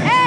Hey!